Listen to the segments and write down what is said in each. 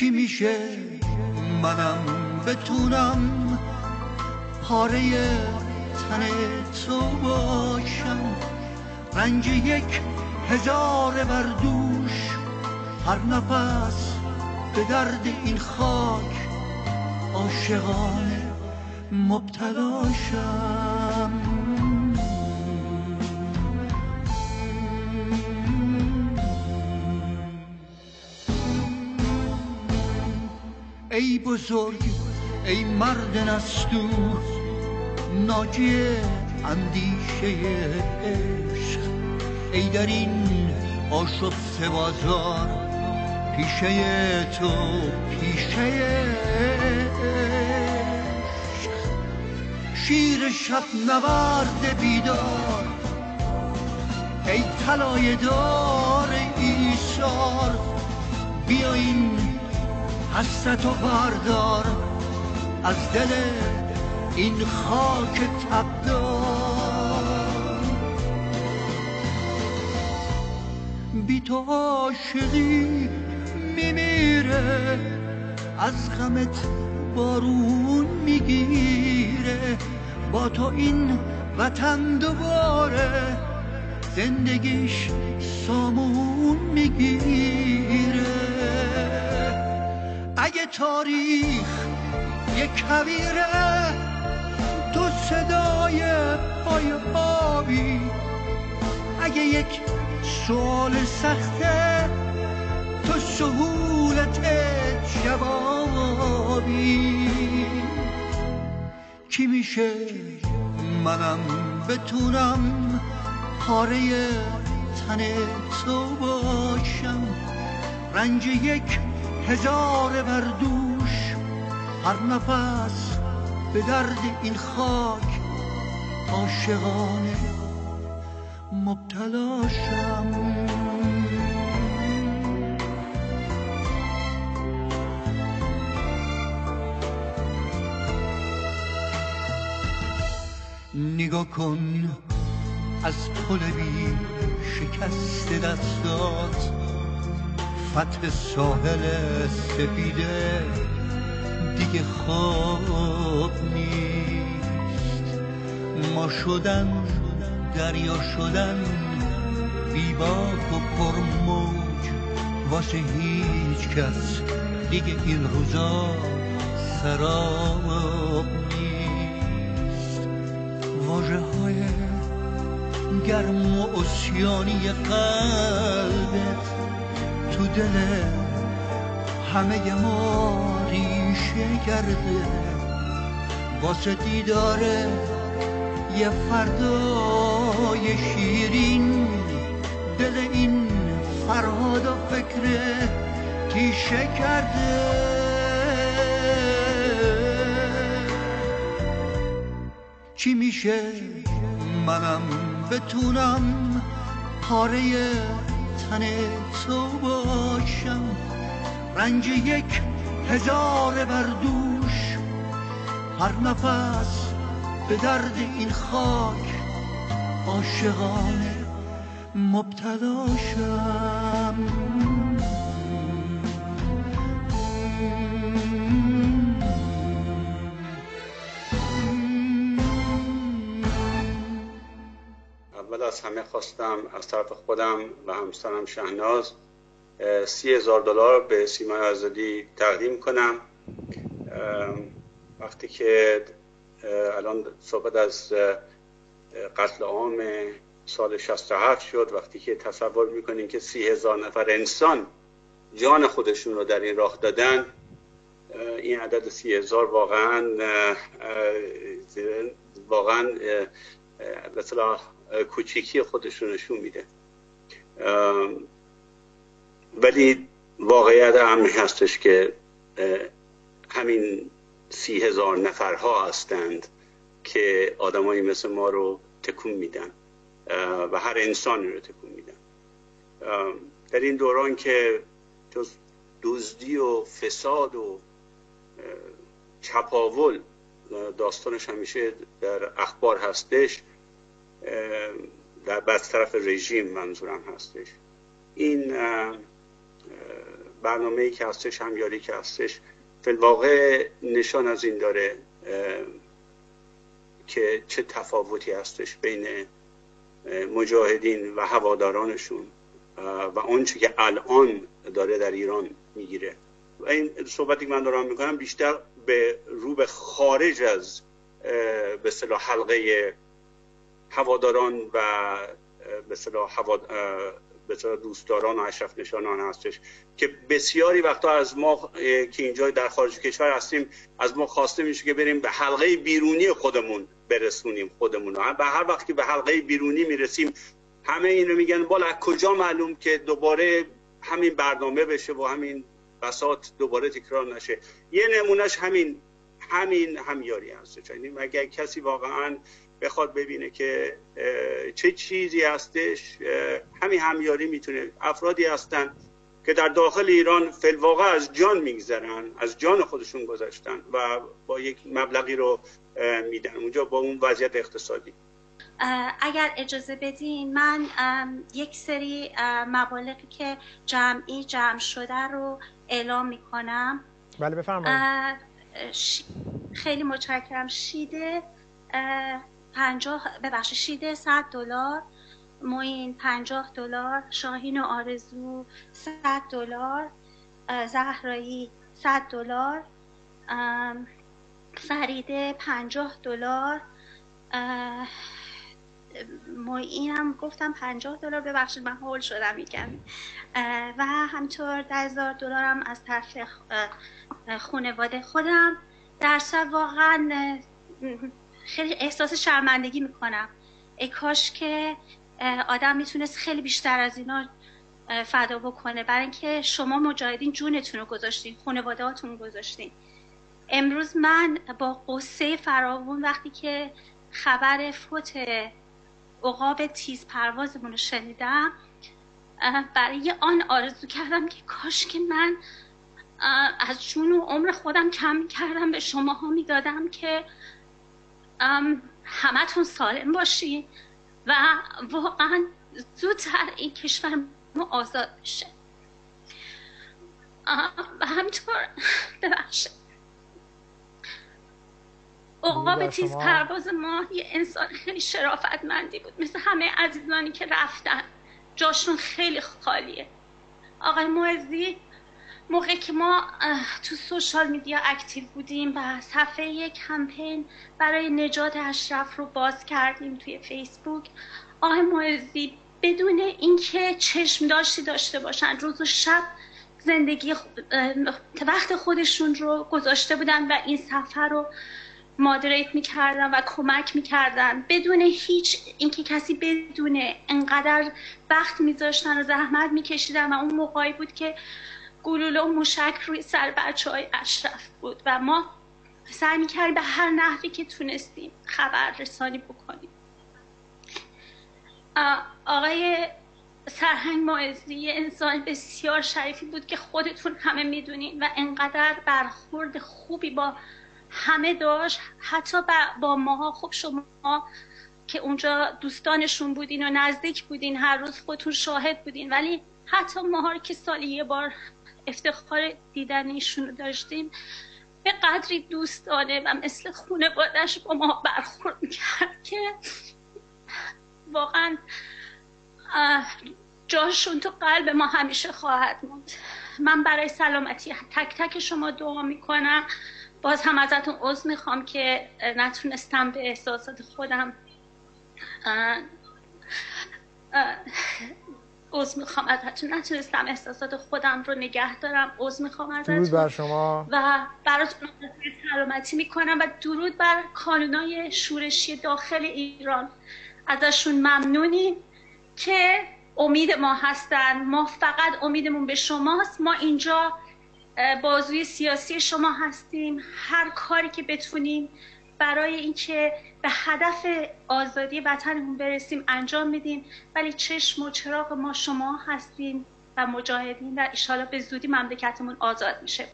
چی میشه منم بتونم پاره تن تو باشم؟ رنج یک هزار بردوش هر نفس به درد این خاک عاشقانه مبتلاشم ای بزرگ ای مرد نستور ناجی اندیشه عشق. ای در این آشفت بازار پیشه تو پیشه شیر شب نورد بیدار ای طلای دار ایثار. بیا این حسرت و بردار از دل این خاک تبدار. بی تو عاشقی میمیره از غمت بارون می‌گیره. با تو این وطن دوباره زندگیش سامون می‌گیره. اگه تاریخ یک کویره تو صدای پای آبی اگه یک سوال سخته تو سهولت جوابی. کی میشه منم بتونم پاره تن تو باشم؟ رنج یک هزار بردوش هر نفس به درد این خاک عاشقانه مبتلاشم نگاه کن از پل بی شکست دستات. فتح ساحل سپیده دیگه خواب نیست. ما شدن دریا شدن بیباک و پرموج واسه هیچ کس. دیگه این روزا سراب نیست. واجه های گرم و اسیانی قلبت تو دل همه ما ریشه کرده واسه دیداره یه فردای شیرین دل این فرهاد و فکر تیشه کرده چی میشه؟ منم بتونم پاره تن تو باشم. رنج یک هزار بردوش. هر نفس به درد این خاک عاشقانه مبتلاشم اول از همه خواستم از طرف خودم و همسرم شهناز سی هزار دلار به سیمای آزادی تقدیم کنم. وقتی که الان صحبت از قتل عام سال 67 شد وقتی که تصور می‌کنیم که سی هزار نفر انسان جان خودشون رو در این راه دادن این عدد سی هزار واقعا واقعا مثلا کوچیکی خودشون نشون میده. ولی واقعیت هم هستش که همین سی هزار نفرها هستند که آدمایی مثل ما رو تکون میدن و هر انسانی رو تکون میدن. در این دوران که جز دزدی و فساد و چپاول داستانش همیشه در اخبار هستش در بس طرف رژیم منظورم هستش. این برنامه که هستش همیاری که هستش فلواقع نشان از این داره که چه تفاوتی هستش بین مجاهدین و هوادارانشون و آنچه که الان داره در ایران می‌گیره. و این صحبتی که من دارم می‌کنم بیشتر به رو به خارج از به صلاح حلقه هواداران و به صلاح به دوستداران و اشرف نشانان هستش که بسیاری وقتا از ما که اینجا در خارج کشور هستیم از ما خواسته میشه که بریم به حلقه بیرونی خودمون برسونیم خودمون و هر وقت که به حلقه بیرونی می‌رسیم همه اینو میگن بالا کجا معلوم که دوباره همین برنامه بشه و همین بساط دوباره تکرار نشه؟ یه نمونهش همین همین همیاری هست یعنی مگر کسی واقعا بخواد ببینه که چه چیزی هستش. همین همیاری می‌تونه افرادی هستن که در داخل ایران فلواقع از جان میگذرن از جان خودشون گذاشتن و با یک مبلغی رو میدن. اونجا با اون وضعیت اقتصادی. اگر اجازه بدین من یک سری مبالغی که جمعی جمع شده رو اعلام می‌کنم. بله بفرمایید. خیلی متشکرم. شیده پنجاه ببخشید شیده صد دلار موین پنجاه دلار شاهین و آرزو صد دلار زهرایی صد دلار فریده پنجاه دلار هم گفتم پنجاه دلار ببخشید من هول شدم میگم و همطور ده هزار دلارم از طرف خانواده خودم. در واقعا خیلی احساس شرمندگی می‌کنم. ای کاش که آدم می‌تونست خیلی بیشتر از اینا فدا بکنه. برای اینکه شما مجاهدین جونتون رو گذاشتین خانواده هاتون گذاشتین. امروز من با قصه فراوون وقتی که خبر فوت عقاب تیز پروازمون رو شنیدم برای آن آرزو کردم که کاش که من از جون و عمر خودم کم کردم به شما ها می‌دادم که همتون سالم باشی و واقعا زودتر این کشور ما آزاد بشه. و همینطور ببخشید. عقاب تیز پرواز ما یه انسان خیلی شرافتمندی بود. مثل همه عزیزانی که رفتن. جاشون خیلی خالیه. آقای معزی موقع که ما تو سوشال میدیا اکتیو بودیم و صفحه کمپین برای نجات اشرف رو باز کردیم توی فیسبوک آقای معزی بدون اینکه چشم داشتی داشته باشن روز و شب زندگی وقت خودشون رو گذاشته بودن و این صفحه رو مادریت می‌کردن و کمک می‌کردن. بدون هیچ اینکه کسی بدونه انقدر وقت میذاشتن و زحمت میکشیدن و اون موقعی بود که گلوله و موشک روی سر بچه های اشرف بود و ما سعی می‌کردیم به هر نحوی که تونستیم خبر رسانی بکنیم آقای سرهنگ معزی انسان بسیار شریفی بود که خودتون همه می‌دونین و انقدر برخورد خوبی با همه داشت. حتی با ماها خب شما که اونجا دوستانشون بودین و نزدیک بودین هر روز خودتون شاهد بودین. ولی حتی ماها که سالی یه بار افتخار دیدن ایشون رو داشتیم. به قدری دوستانه و مثل خونوادش با ما برخورد می‌کرد که واقعا جاشون تو قلب ما همیشه خواهد موند. من برای سلامتی تک تک شما دعا می‌کنم. باز هم ازتون عضو می‌خوام که نتونستم به احساسات خودم عضو می‌خوام ازتون نتونستم احساسات خودم رو نگه دارم عضو می‌خوام ازتون. درود بر شما. و براتون سلامتی می‌کنم و درود بر کانونای شورشی داخل ایران. ازشون ممنونیم که امید ما هستن. ما فقط امیدمون به شماست. ما اینجا بازوی سیاسی شما هستیم. هر کاری که بتونیم برای اینکه به هدف آزادی وطنمون برسیم انجام میدیم. ولی چشم و چراغ ما شما هستیم و مجاهدین و ایشالا به زودی مملکتمون آزاد میشه.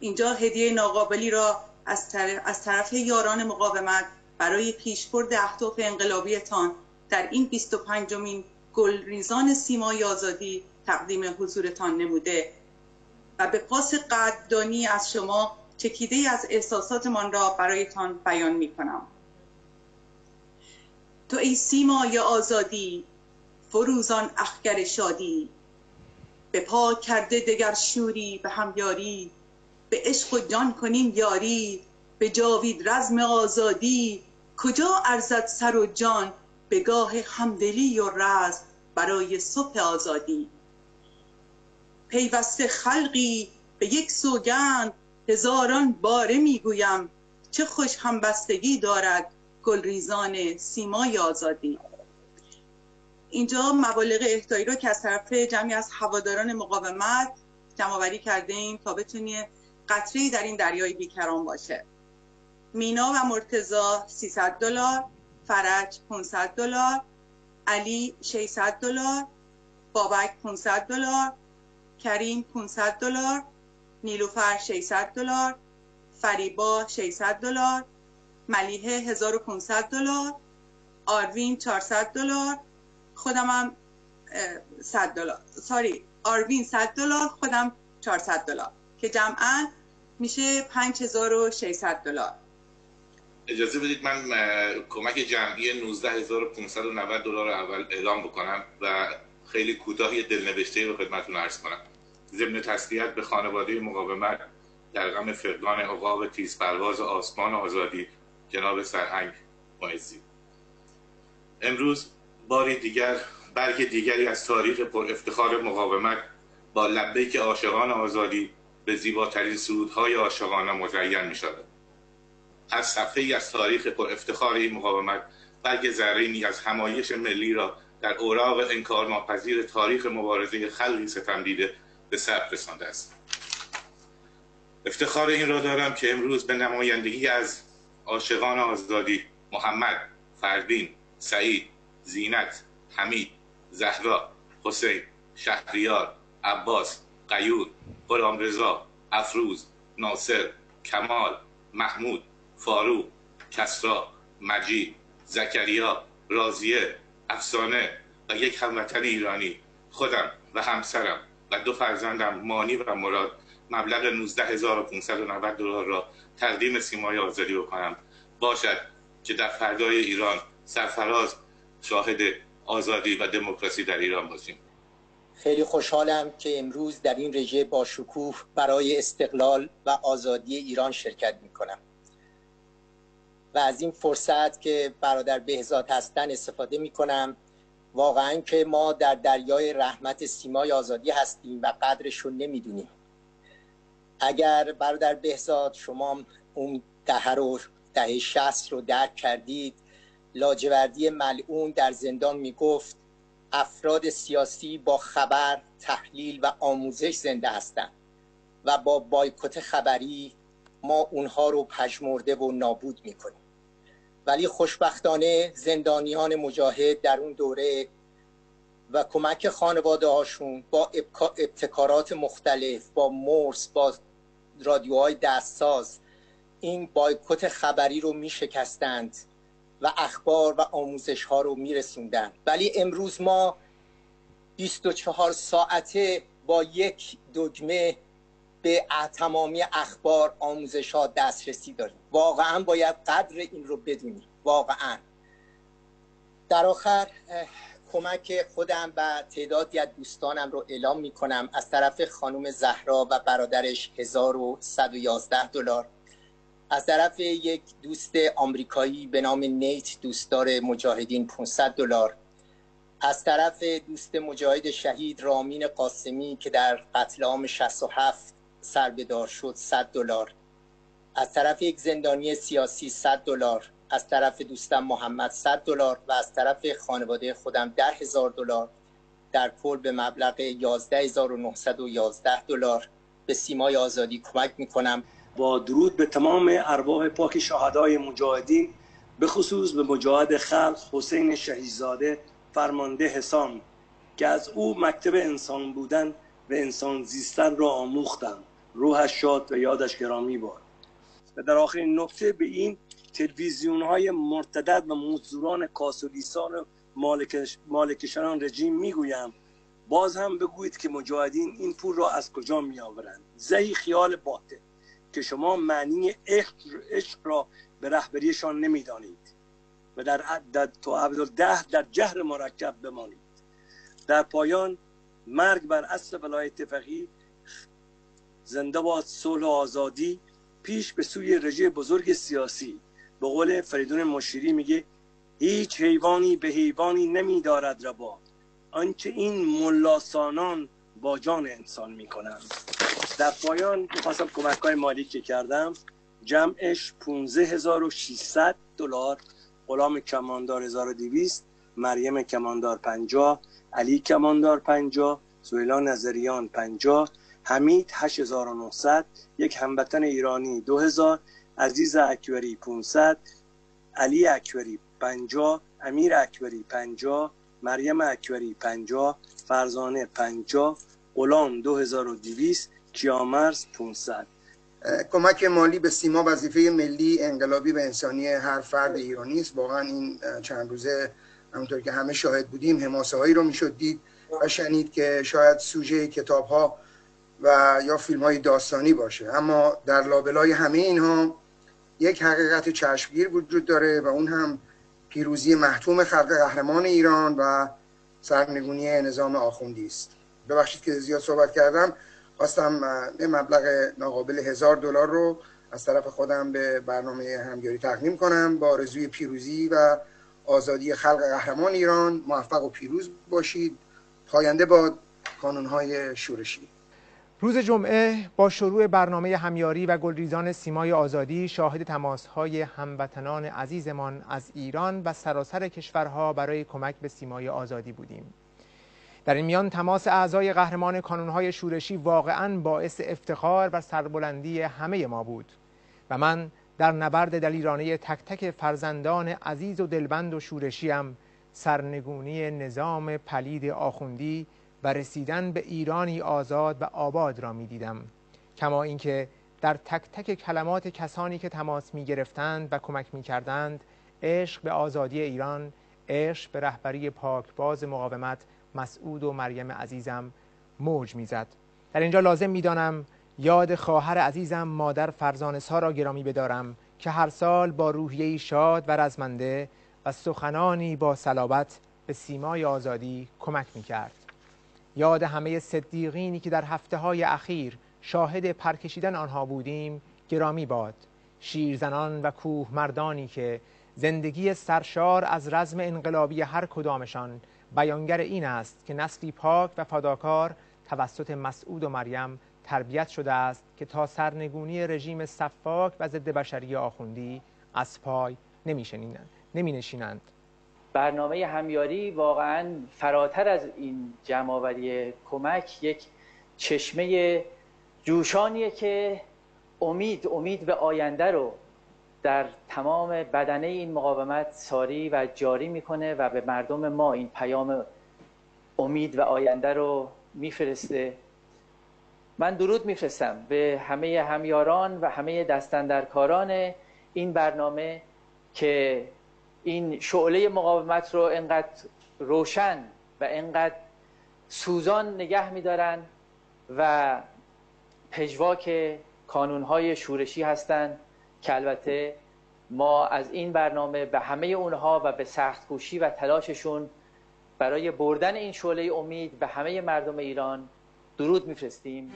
اینجا هدیه ناقابلی را از طرف, از طرف یاران مقاومت برای پیشبرد اهداف انقلابیتان در این 25 مین گلریزان سیمای آزادی تقدیم حضورتان نموده. و به پاس قدردانی از شما چکیده از احساساتمان را برایتان بیان می کنم تو ای سیمای آزادی فروزان اخگر شادی. به پا کرده دگر شوری به هم یاری. به عشق و جان کنیم یاری. به جاوید رزم آزادی. کجا ارزد سر و جان؟ به گاه همدلی و رزم برای صبح آزادی. پیوسته خلقی به یک سوگند هزاران باره می‌گویم. چه خوش همبستگی دارد گلریزان سیمای آزادی. اینجا مبالغ اهدایی رو که از طرف جمعی از هواداران مقاومت جمع کرده ایم تا بتونی قطره در این دریای بیکران باشه. مینا و مرتزا 300 دلار فرج 500 دلار علی 600 دلار بابک 500 دلار کریم 500 دلار نیلوفر 600 دلار فریبا 600 دلار ملیحه 1500 دلار آروین 400 دلار خودم هم 100 دلار. ساری آروین 100 دلار خودم 400 دلار. که جمعا میشه 5600 دلار. اجازه بدید من کمک جمعی 19590 دلار اول اعلام بکنم و خیلی کوتاهی دلنوشته رو خدمتتون عرض کنم. ضمن تسلیت به خانواده مقاومت در غم فقدان عقاب تیز پرواز آسمان آزادی جناب سرهنگ معزی. امروز باری دیگر برگ دیگری از تاریخ پر افتخار مقاومت با لبیک عاشقان آزادی به زیباترین سرودهای عاشقانه مزین می شود از صفحه از تاریخ پر افتخار این مقاومت برگ زرینی از همایش ملی را در اوراق انکار ناپذیر تاریخ مبارزه خلقی ستم دیده به ثبت رسانده است. افتخار این را دارم که امروز به نمایندگی از عاشقان آزادی محمد فردین سعید زینت حمید زهرا حسین شهریار عباس قیور رضا افروز ناصر کمال محمود فاروق کسرا مجید زکریا رازیه افسانه و یک هموطن ایرانی خودم و همسرم. و دو فرزندم مانی و مراد مبلغ 19590 دلار را تقدیم سیمای آزادی بکنم. باشد که در فردای ایران سرفراز شاهد آزادی و دموکراسی در ایران باشیم. خیلی خوشحالم که امروز در این رژه با شکوه برای استقلال و آزادی ایران شرکت می کنم و از این فرصت که برادر بهزاد هستن استفاده می کنم واقعا که ما در دریای رحمت سیمای آزادی هستیم و قدرش رو نمی‌دونیم. اگر برادر بهزاد شما اون دهه رو دهه شست رو درک کردید لاجوردی ملعون در زندان می‌گفت افراد سیاسی با خبر تحلیل و آموزش زنده هستند و با بایکوت خبری ما اونها رو پژمرده و نابود می‌کنیم. ولی خوشبختانه زندانیان مجاهد در اون دوره و کمک خانواده هاشون با ابتکارات مختلف با مورس با رادیوهای دستساز این بایکوت خبری رو می شکستند و اخبار و آموزش ها رو می رسوندن ولی امروز ما 24 ساعته با یک دگمه به تمامی اخبار آموزش ها دسترسی داریم. واقعا باید قدر این رو بدونیم. واقعا. در آخر کمک خودم و تعدادی از دوستانم رو اعلام می کنم از طرف خانم زهرا و برادرش 1111 دلار. از طرف یک دوست آمریکایی به نام نیت دوستدار مجاهدین 500 دلار. از طرف دوست مجاهد شهید رامین قاسمی که در قتل عام 67 سربدار شد 100 دلار. از طرف یک زندانی سیاسی 100 دلار از طرف دوستم محمد 100 دلار و از طرف خانواده خودم 10000 هزار دلار. در کل به مبلغ 11911 دلار. به سیمای آزادی کمک می‌کنم. با درود به تمام ارواح پاک شهدای مجاهدین به خصوص به مجاهد خلق حسین شهیزاده فرمانده حسام که از او مکتب انسان بودن و انسان زیستن را آموختم. روحش شاد و یادش گرامی باد. و در آخرین نکته به این تلویزیون های مرتدد و مزدوران کاسولیسان و مالکشان رژیم می‌گویم باز هم بگویید که مجاهدین این پول را از کجا می آورند زهی خیال باطل که شما معنی عشق را به رهبریشان نمی‌دانید و در عدد تو عبدالده در جهر مرکب بمانید. در پایان مرگ بر اصل ولایت فقیه زنده باد صلح و آزادی پیش به سوی رژه بزرگ سیاسی. به قول فریدون مشیری میگه هیچ حیوانی به حیوانی نمیدارد ربا. آنچه این ملاسانان با جان انسان می‌کنند. در پایان می‌خواستم کمک های مالی که کردم. جمعش 15600 دلار غلام کماندار 1200 مریم کماندار 50 علی کماندار 50 سویلا نظریان 50 حمید 8900 یک هموطن ایرانی 2000 عزیز اکبری 500 علی اکبری 50 امیر اکبری 50 مریم اکبری 50 فرزانه 50 غلام 2200 کیامرز 500 کمک مالی به سیما وظیفه ملی انقلابی و انسانی هر فرد ایرانی است. واقعا این چند روزه همونطور که همه شاهد بودیم حماسه هایی رو می‌شد دید و شنید که شاید سوژه کتاب ها و یا فیلم های داستانی باشه. اما در لابلای همه اینها یک حقیقت چشمگیر وجود داره و اون هم پیروزی محتوم خلق قهرمان ایران و سرنگونی نظام آخوندی است. ببخشید که زیاد صحبت کردم. خواستم یه مبلغ ناقابل هزار دلار رو از طرف خودم به برنامه همگاری تقدیم کنم با رزوی پیروزی و آزادی خلق قهرمان ایران. موفق و پیروز باشید. پاینده با کانونهای شورشی. روز جمعه با شروع برنامه همیاری و گلریزان سیمای آزادی شاهد تماسهای هموطنان عزیزمان از ایران و سراسر کشورها برای کمک به سیمای آزادی بودیم. در این میان تماس اعضای قهرمان کانونهای شورشی واقعا باعث افتخار و سربلندی همه ما بود و من در نبرد دلیرانه تک تک فرزندان عزیز و دلبند و شورشیم سرنگونی نظام پلید آخوندی و رسیدن به ایرانی آزاد و آباد را می دیدم کما اینکه در تک تک کلمات کسانی که تماس می گرفتند و کمک می کردند عشق به آزادی ایران عشق به رهبری پاکباز مقاومت مسعود و مریم عزیزم موج می‌زد. در اینجا لازم می‌دانم یاد خواهر عزیزم مادر فرزانسا را گرامی بدارم که هر سال با روحیه شاد و رزمنده و سخنانی با صلابت به سیمای آزادی کمک می‌کرد. یاد همه صدیقینی که در هفته های اخیر شاهد پرکشیدن آنها بودیم گرامی باد. شیرزنان و کوه مردانی که زندگی سرشار از رزم انقلابی هر کدامشان بیانگر این است که نسلی پاک و فداکار توسط مسعود و مریم تربیت شده است که تا سرنگونی رژیم صفاک و ضد بشری آخوندی از پای نمی نشینند برنامه همیاری واقعا فراتر از این جمعآوری کمک یک چشمه جوشانیه که امید امید به آینده رو در تمام بدنه این مقاومت ساری و جاری می‌کنه و به مردم ما این پیام امید و آینده رو میفرسته. من درود میفرستم به همه همیاران و همه دستندرکاران این برنامه که این شعله مقاومت رو انقدر روشن و انقدر سوزان نگه میدارن و پژواک کانونهای شورشی هستند که البته ما از این برنامه به همه اونها و به سخت کوشی و تلاششون برای بردن این شعله امید به همه مردم ایران درود میفرستیم.